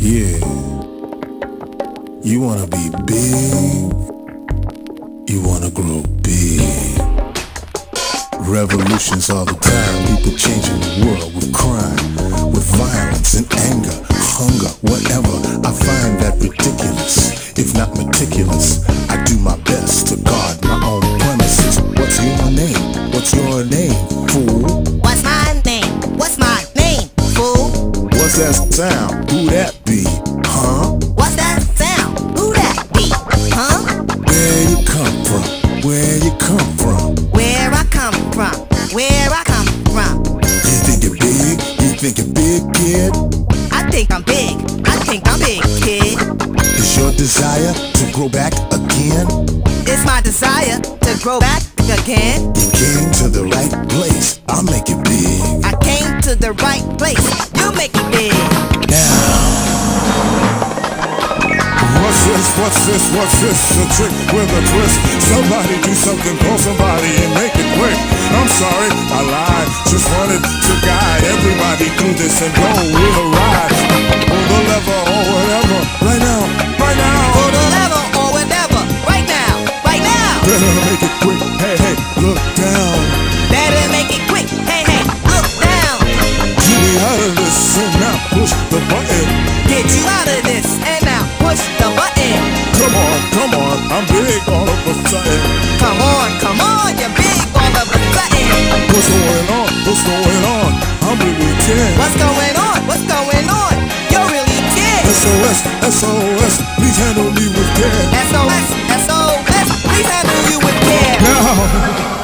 Yeah. You wanna be big. You wanna grow big. Revolutions all the time. People changing the world with crime, with violence and anger, hunger, whatever. I find that ridiculous, if not meticulous. That sound? Who that be? Huh? What's that sound? Who that be? Huh? Where you come from? Where you come from? Where I come from? Where I come from? You think you're big? You think you're big, kid? I think I'm big. I think I'm big, kid. Is your desire to grow back again? It's my desire to grow back again. You came to the right place. I'll make it big. The right place. You make it big. What's this? What's this? What's this? A trick with a twist. Somebody do something, call somebody and make it quick. I'm sorry, I lied. Just wanted to guide everybody through this and go push the button. Get you out of this and now push the button. Come on, come on, I'm big all of a sudden. Come on, come on, you're big all of a sudden. What's going on? What's going on? I'm really dead. What's going on? What's going on? You're really dead. SOS, SOS, please handle me with care. SOS, SOS, please handle you with care. Now!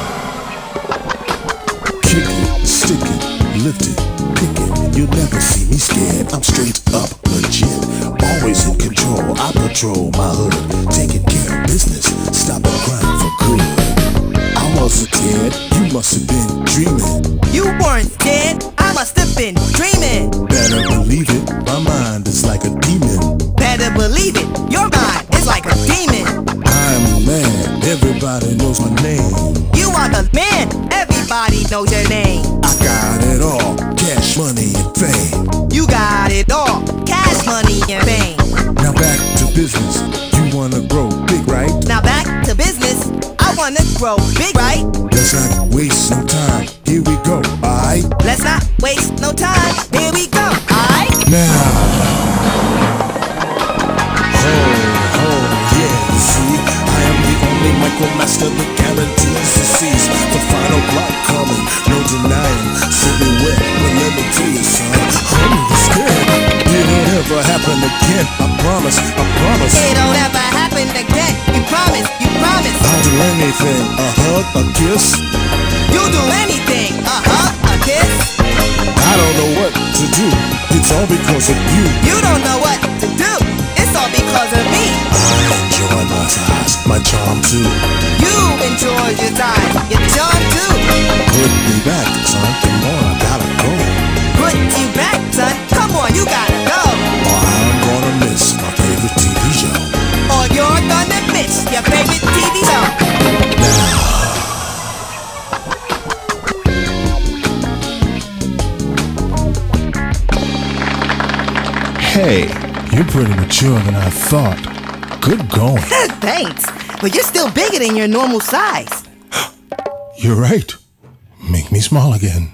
Kick it, stick it, lift it, pick it. You'll never see me scared. I'm straight up legit. Always in control. I patrol my hood. Taking care of business. Stopping crime for good. I wasn't dead. You must have been dreaming. You weren't dead. I must have been dreaming. Better believe it. My mind is like a demon. Better believe it. Your mind is like a demon. I'm man. Everybody knows my name. You are the man. Everybody knows your name. Grow big, right? Let's not waste no time. Here we go, alright? Let's not waste no time. Here we go. Alright? Now. Ho, ho, yeah, you see, I am the only micromaster that guarantees the seas. The final block coming, no denying. Silhouette, but let me tell you, son, I'm scared. It'll never happen again. I promise, I promise. It don't ever anything. A hug, a kiss. You'll do anything. A hug, a kiss. I don't know what to do. It's all because of you. You don't know what to do. It's all because of me. I enjoy my size, my charm too. You enjoy your time, your charm too. Put me back, son. Come on, I gotta go. Put you back, Hey, you're pretty mature than I thought. Good going. Thanks, but you're still bigger than your normal size. You're right. Make me small again.